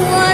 One.